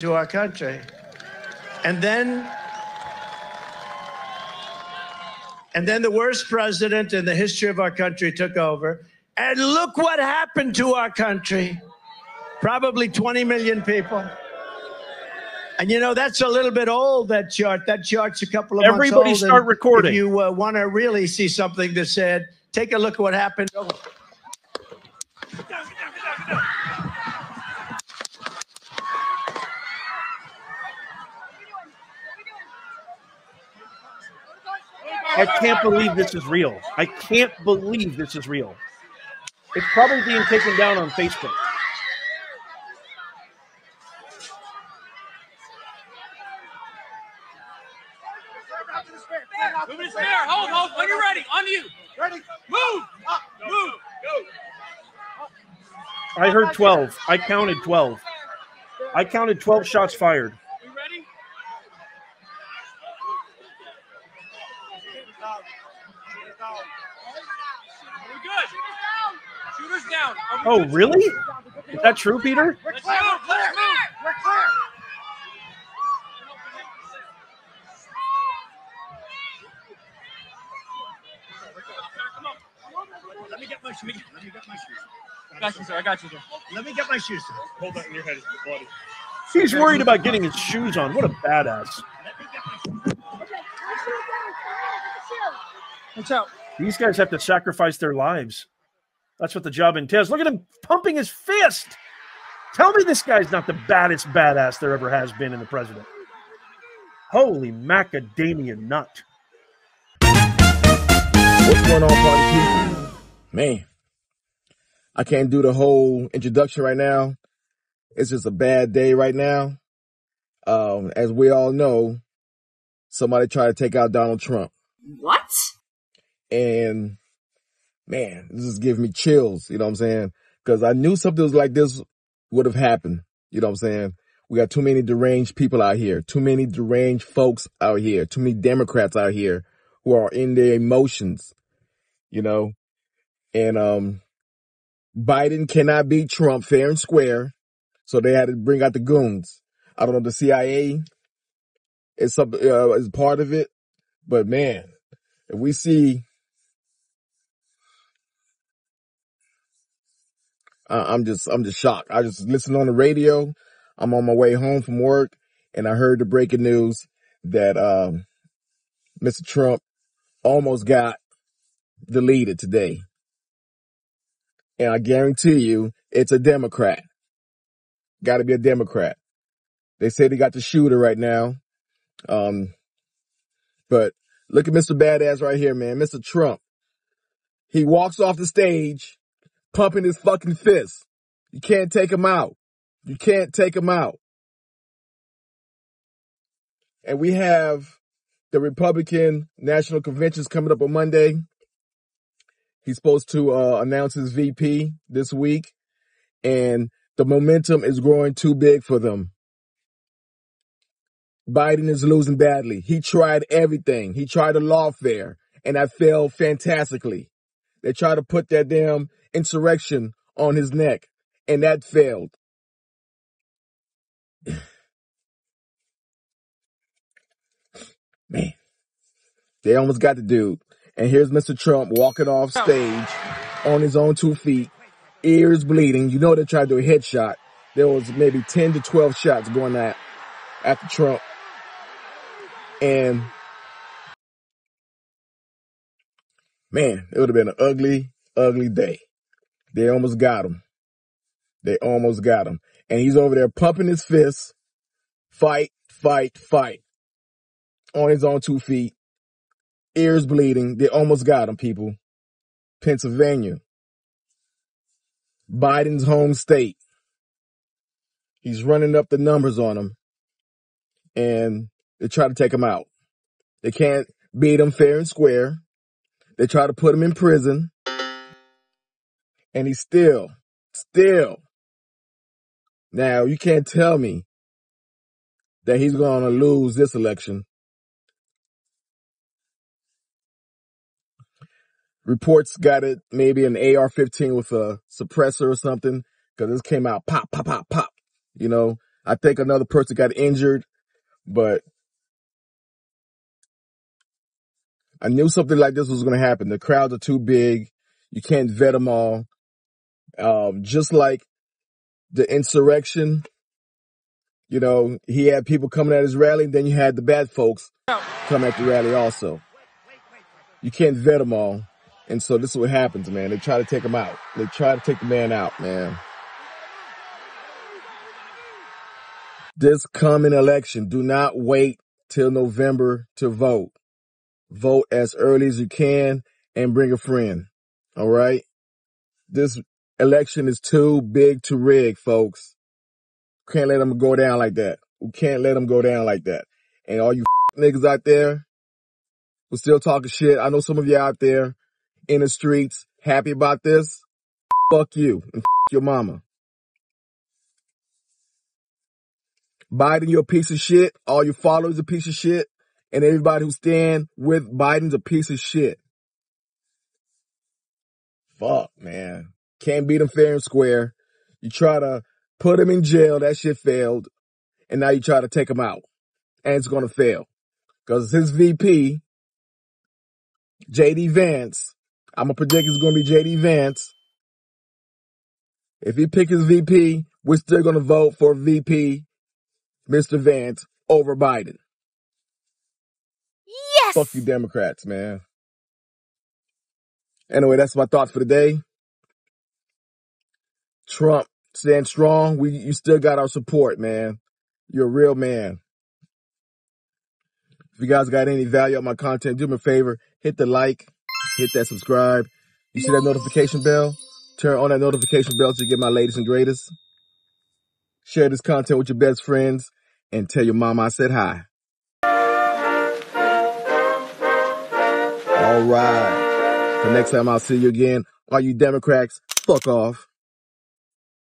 to our country. And then and then the worst president in the history of our country took over. And look what happened to our country. Probably 20 million people. And you know that's a little bit old. That chart. That chart's a couple of Everybody months old. Everybody start recording. If you uh, want to really see something that said, take a look at what happened. I can't believe this is real. I can't believe this is real. It's probably being taken down on Facebook. Move it spare. Hold, hold. When you're ready, on you. Ready. Move. Up. Move. Go. I heard 12. I counted 12. I counted 12 shots fired. You ready? Are we good? Shooters down. Oh, really? Is that true, Peter? Let's move. Let's move. We're clear. Come on. let me get my shoes. Let me get my shoes. I got you, sir. I got you, sir. Let me get my shoes. Hold that in your head. It's bloody. He's worried about getting his shoes on. What a badass. Watch out. These guys have to sacrifice their lives. That's what the job entails. Look at him pumping his fist. Tell me this guy's not the baddest badass there ever has been in the president. Holy macadamia nut. What's going on, party people? Man, I can't do the whole introduction right now. It's just a bad day right now. Um, as we all know, somebody tried to take out Donald Trump. What? And man, this is giving me chills. You know what I'm saying? Cause I knew something was like this would have happened. You know what I'm saying? We got too many deranged people out here, too many deranged folks out here, too many Democrats out here who are in their emotions, you know? And, um, Biden cannot beat Trump fair and square. So they had to bring out the goons. I don't know the CIA is some, uh, is part of it, but man, if we see I'm just, I'm just shocked. I just listened on the radio. I'm on my way home from work and I heard the breaking news that, um, Mr. Trump almost got deleted today. And I guarantee you it's a Democrat. Gotta be a Democrat. They say they got the shooter right now. Um, but look at Mr. Badass right here, man. Mr. Trump. He walks off the stage pumping his fucking fist. You can't take him out. You can't take him out. And we have the Republican National Conventions coming up on Monday. He's supposed to uh, announce his VP this week, and the momentum is growing too big for them. Biden is losing badly. He tried everything. He tried a lawfare, and that failed fantastically. They tried to put that damn insurrection on his neck, and that failed. Man, they almost got the dude. And here's Mr. Trump walking off oh. stage on his own two feet, ears bleeding. You know they tried to do a headshot. There was maybe 10 to 12 shots going at after Trump. And man, it would have been an ugly, ugly day. They almost got him. They almost got him. And he's over there pumping his fists. Fight, fight, fight. On his own two feet. Ears bleeding. They almost got him, people. Pennsylvania. Biden's home state. He's running up the numbers on him. And they try to take him out. They can't beat him fair and square. They try to put him in prison. And he's still, still. Now, you can't tell me that he's going to lose this election. Reports got it maybe an AR-15 with a suppressor or something because this came out pop, pop, pop, pop. You know, I think another person got injured, but I knew something like this was going to happen. The crowds are too big. You can't vet them all. Um, just like the insurrection, you know, he had people coming at his rally. Then you had the bad folks come at the rally also. You can't vet them all. And so this is what happens, man. They try to take him out. They try to take the man out, man. This coming election, do not wait till November to vote. Vote as early as you can and bring a friend. All right. This election is too big to rig, folks. Can't let them go down like that. We can't let them go down like that. And all you niggas out there who still talking shit, I know some of you out there in the streets happy about this. Fuck you and your mama. Biden, you're a piece of shit. All your followers a piece of shit. And everybody who stand with Biden's a piece of shit. Fuck, man. Can't beat him fair and square. You try to put him in jail. That shit failed. And now you try to take him out. And it's going to fail. Because his VP, JD Vance, I'm going to predict it's going to be JD Vance. If he pick his VP, we're still going to vote for VP, Mr. Vance, over Biden. Yes! Fuck you Democrats, man. Anyway, that's my thoughts for the day. Trump, stand strong. We, you still got our support, man. You're a real man. If you guys got any value on my content, do me a favor, hit the like, hit that subscribe. You see that notification bell? Turn on that notification bell to get my latest and greatest. Share this content with your best friends and tell your mama I said hi. All right. The next time I'll see you again, all you Democrats, fuck off.